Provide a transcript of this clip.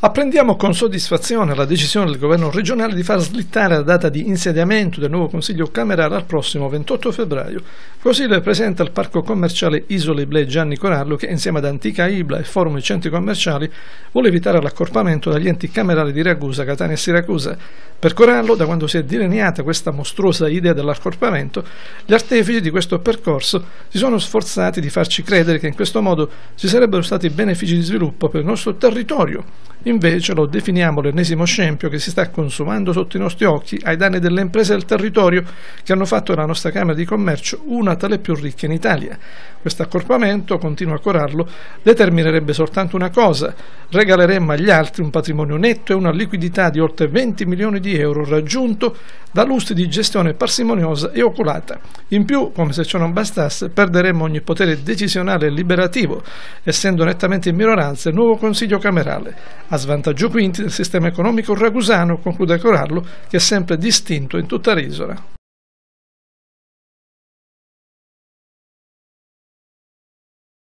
Apprendiamo con soddisfazione la decisione del governo regionale di far slittare la data di insediamento del nuovo consiglio camerale al prossimo 28 febbraio. Così le presenta il parco commerciale Isole Ble Gianni Corallo che insieme ad Antica Ibla e Forum dei centri commerciali vuole evitare l'accorpamento dagli enti camerali di Ragusa, Catania e Siracusa. Per Corallo, da quando si è delineata questa mostruosa idea dell'accorpamento, gli artefici di questo percorso si sono sforzati di farci credere che in questo modo ci sarebbero stati benefici di sviluppo per il nostro territorio Invece lo definiamo l'ennesimo scempio che si sta consumando sotto i nostri occhi ai danni delle imprese del territorio che hanno fatto della nostra Camera di Commercio una tra le più ricche in Italia. Questo accorpamento, continua Corallo, determinerebbe soltanto una cosa: regaleremmo agli altri un patrimonio netto e una liquidità di oltre 20 milioni di euro raggiunto da lustri di gestione parsimoniosa e oculata. In più, come se ciò non bastasse, perderemmo ogni potere decisionale e liberativo, essendo nettamente in minoranza il nuovo Consiglio camerale a svantaggio quindi del sistema economico ragusano, conclude Corallo, che è sempre distinto in tutta l'isola.